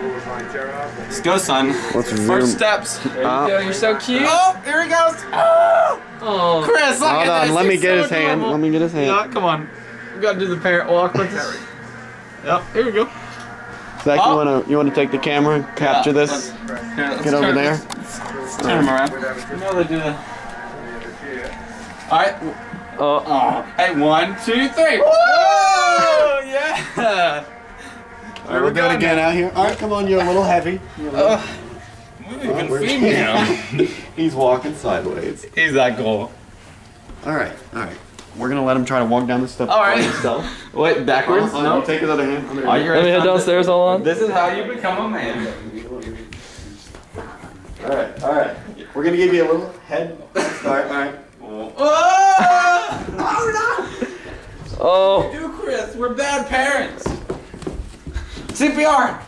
Let's go, son. Let's First zoom. steps. Ah. There you go. You're so cute. Oh, here he goes. Oh, Oh. Chris, look Hold at on, this. let me He's get so his hand. Let me get his hand. Yeah, come on. We gotta do the parent walk with us. Yep, here we go. Zach, Oh. you wanna you wanna take the camera, and capture Yeah, this, let's- here, let's get over there. Let's, let's turn him around. You know they do the. All right. Oh. Oh, hey, one, two, three. Whoa! Yeah. All right, we'll do it again out here. All right, come on, you're a little heavy. Uh, we can we're- feed him. He's walking sideways. He's that cool. All right, all right. We're gonna let him try to walk down the steps All by himself. Wait, backwards? Uh-uh, No. Take his other hand. Are you Let me head downstairs, hold on. This is how you become a man. All right, all right. We're gonna give you a little head start. All right. Oh! Oh. no! Oh! You Do Chris, we're bad parents. CPR.